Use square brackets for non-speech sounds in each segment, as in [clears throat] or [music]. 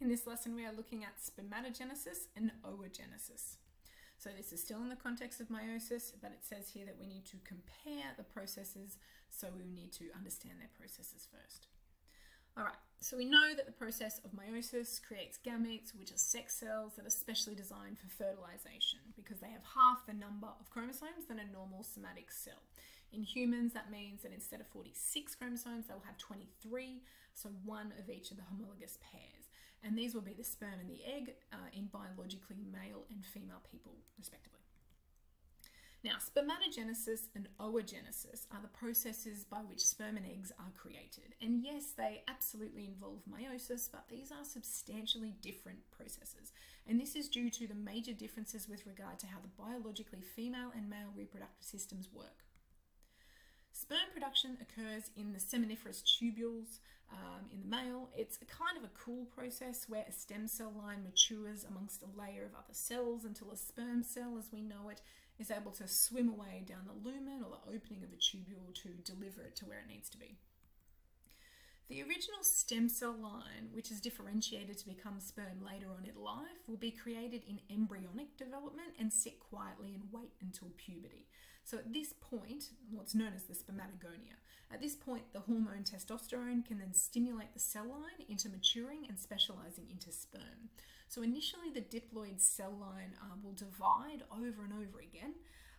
In this lesson, we are looking at spermatogenesis and oogenesis. So this is still in the context of meiosis, but it says here that we need to compare the processes, so we need to understand their processes first. All right, so we know that the process of meiosis creates gametes, which are sex cells that are specially designed for fertilization because they have half the number of chromosomes than a normal somatic cell. In humans, that means that instead of 46 chromosomes, they will have 23, so one of each of the homologous pairs and these will be the sperm and the egg uh, in biologically male and female people, respectively. Now, spermatogenesis and oogenesis are the processes by which sperm and eggs are created. And yes, they absolutely involve meiosis, but these are substantially different processes. And this is due to the major differences with regard to how the biologically female and male reproductive systems work. Sperm production occurs in the seminiferous tubules um, in the male. It's a kind of a cool process where a stem cell line matures amongst a layer of other cells until a sperm cell, as we know it, is able to swim away down the lumen or the opening of a tubule to deliver it to where it needs to be. The original stem cell line, which is differentiated to become sperm later on in life, will be created in embryonic development and sit quietly and wait until puberty. So at this point, what's known as the spermatogonia, at this point the hormone testosterone can then stimulate the cell line into maturing and specializing into sperm. So initially the diploid cell line uh, will divide over and over again,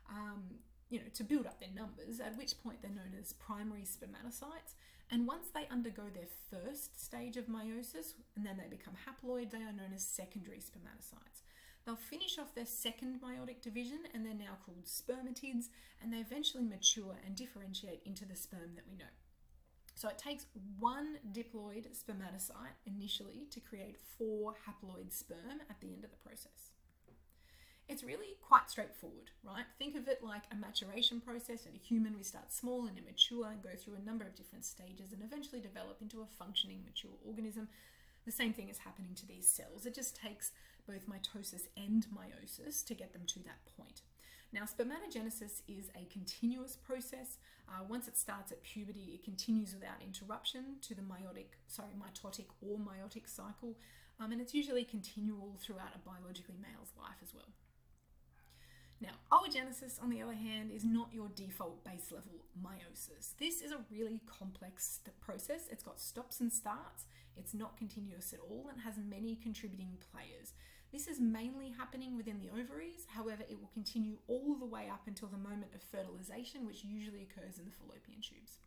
um, you know, to build up their numbers, at which point they're known as primary spermatocytes. And once they undergo their first stage of meiosis and then they become haploid, they are known as secondary spermatocytes. They'll finish off their second meiotic division and they're now called spermatids and they eventually mature and differentiate into the sperm that we know. So it takes one diploid spermatocyte initially to create four haploid sperm at the end of the process. It's really quite straightforward, right? Think of it like a maturation process. In a human, we start small and immature and go through a number of different stages and eventually develop into a functioning mature organism. The same thing is happening to these cells. It just takes both mitosis and meiosis to get them to that point. Now, spermatogenesis is a continuous process. Uh, once it starts at puberty, it continues without interruption to the meiotic, sorry, mitotic or meiotic cycle, um, and it's usually continual throughout a biologically male's life as well. Now, oogenesis, on the other hand, is not your default base level meiosis. This is a really complex process. It's got stops and starts. It's not continuous at all and has many contributing players. This is mainly happening within the ovaries, however, it will continue all the way up until the moment of fertilization, which usually occurs in the fallopian tubes.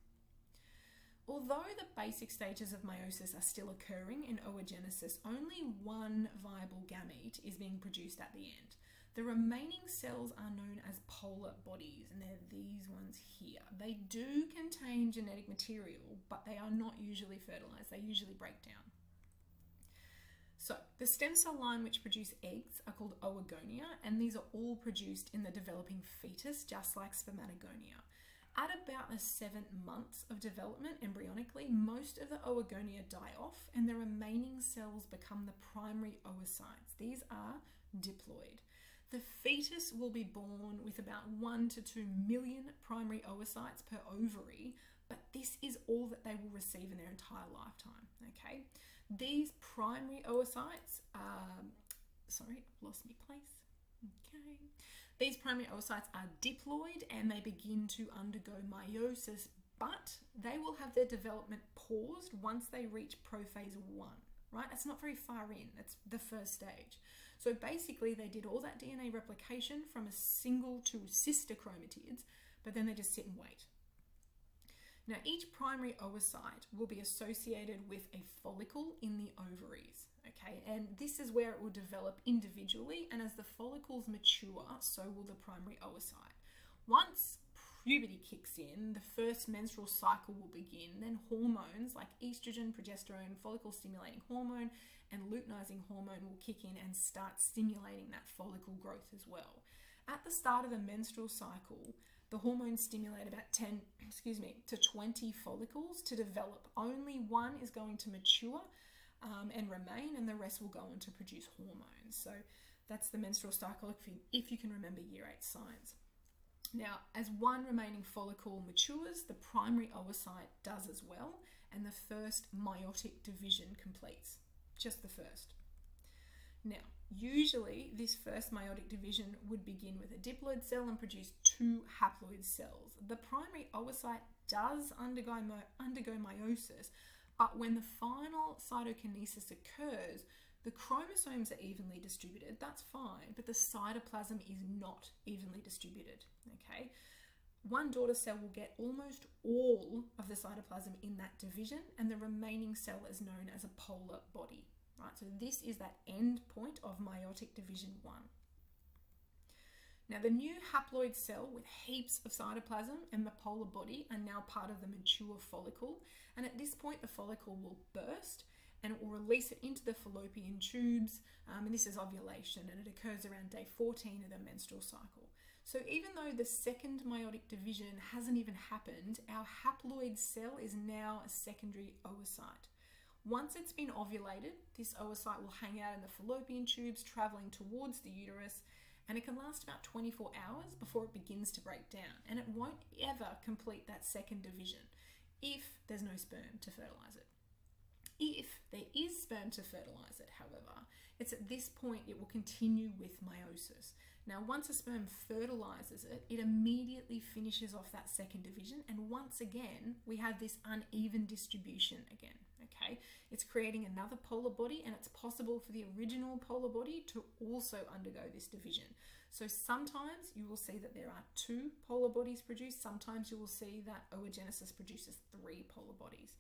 Although the basic stages of meiosis are still occurring in oogenesis, only one viable gamete is being produced at the end. The remaining cells are known as polar bodies, and they're these ones here. They do contain genetic material, but they are not usually fertilized, they usually break down. So the stem cell line which produce eggs are called oogonia and these are all produced in the developing fetus just like spermatogonia. At about the seven months of development embryonically, most of the oogonia die off and the remaining cells become the primary oocytes. These are diploid. The fetus will be born with about 1 to 2 million primary oocytes per ovary, but this is all that they will receive in their entire lifetime, okay? These primary oocytes are, sorry, I've lost my place. Okay. These primary oocytes are diploid and they begin to undergo meiosis, but they will have their development paused once they reach prophase 1, right? That's not very far in, that's the first stage. So basically they did all that DNA replication from a single to sister chromatids, but then they just sit and wait. Now, each primary oocyte will be associated with a follicle in the ovaries, okay? And this is where it will develop individually, and as the follicles mature, so will the primary oocyte. Once puberty kicks in, the first menstrual cycle will begin, then hormones like estrogen, progesterone, follicle stimulating hormone, and luteinizing hormone will kick in and start stimulating that follicle growth as well. At the start of the menstrual cycle, the hormones stimulate about 10, [clears throat] excuse me, to 20 follicles to develop. Only one is going to mature um, and remain, and the rest will go on to produce hormones. So that's the menstrual cycle if you, if you can remember year eight science. Now, as one remaining follicle matures, the primary oocyte does as well, and the first meiotic division completes. just the first. Now, usually this first meiotic division would begin with a diploid cell and produce two haploid cells. The primary oocyte does undergo, undergo meiosis, but when the final cytokinesis occurs, the chromosomes are evenly distributed, that's fine, but the cytoplasm is not evenly distributed, okay? One daughter cell will get almost all of the cytoplasm in that division, and the remaining cell is known as a polar body, right? So this is that end point of meiotic division one. Now, the new haploid cell with heaps of cytoplasm and the polar body are now part of the mature follicle. And at this point, the follicle will burst release it into the fallopian tubes. Um, and this is ovulation and it occurs around day 14 of the menstrual cycle. So even though the second meiotic division hasn't even happened, our haploid cell is now a secondary oocyte. Once it's been ovulated, this oocyte will hang out in the fallopian tubes, traveling towards the uterus, and it can last about 24 hours before it begins to break down. And it won't ever complete that second division if there's no sperm to fertilize it. If there is sperm to fertilize it, however, it's at this point it will continue with meiosis. Now, once a sperm fertilizes it, it immediately finishes off that second division, and once again, we have this uneven distribution again. Okay, it's creating another polar body, and it's possible for the original polar body to also undergo this division. So sometimes you will see that there are two polar bodies produced, sometimes you will see that oogenesis produces three polar bodies.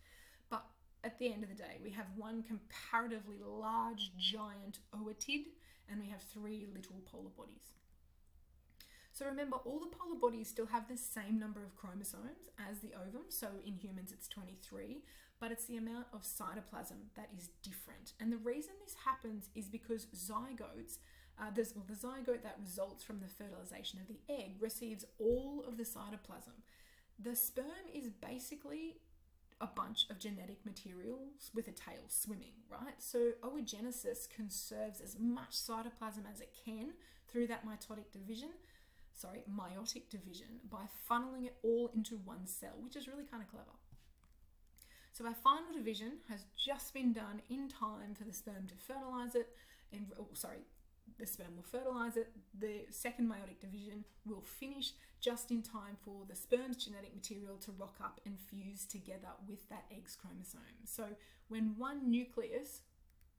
But at the end of the day, we have one comparatively large giant ootid and we have three little polar bodies. So remember, all the polar bodies still have the same number of chromosomes as the ovum. So in humans, it's 23, but it's the amount of cytoplasm that is different. And the reason this happens is because zygotes, uh, well, the zygote that results from the fertilization of the egg receives all of the cytoplasm. The sperm is basically a bunch of genetic materials with a tail swimming, right? So oogenesis conserves as much cytoplasm as it can through that mitotic division, sorry, meiotic division by funneling it all into one cell, which is really kind of clever. So our final division has just been done in time for the sperm to fertilize it, and oh, sorry, the sperm will fertilize it. The second meiotic division will finish just in time for the sperm's genetic material to rock up and fuse together with that egg's chromosome. So when one nucleus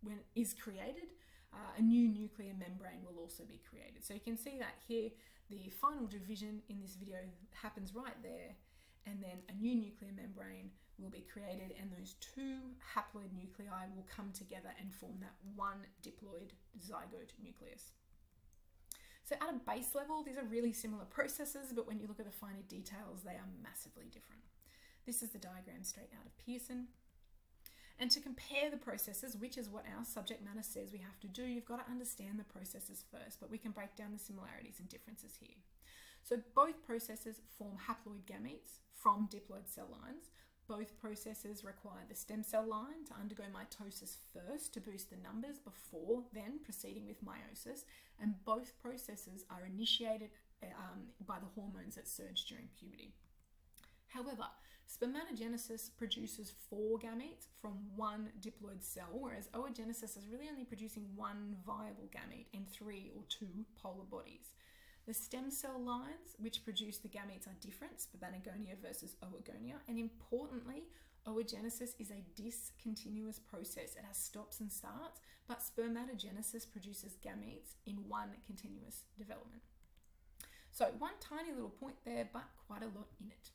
when is created, uh, a new nuclear membrane will also be created. So you can see that here, the final division in this video happens right there, and then a new nuclear membrane will be created and those two haploid nuclei will come together and form that one diploid zygote nucleus. So at a base level, these are really similar processes, but when you look at the finer details, they are massively different. This is the diagram straight out of Pearson. And to compare the processes, which is what our subject matter says we have to do, you've got to understand the processes first, but we can break down the similarities and differences here. So both processes form haploid gametes from diploid cell lines, both processes require the stem cell line to undergo mitosis first to boost the numbers before then proceeding with meiosis, and both processes are initiated um, by the hormones that surge during puberty. However, spermatogenesis produces four gametes from one diploid cell, whereas oogenesis is really only producing one viable gamete in three or two polar bodies. The stem cell lines which produce the gametes are different, spermatogonia versus oogonia, and importantly, oogenesis is a discontinuous process. It has stops and starts, but spermatogenesis produces gametes in one continuous development. So one tiny little point there, but quite a lot in it.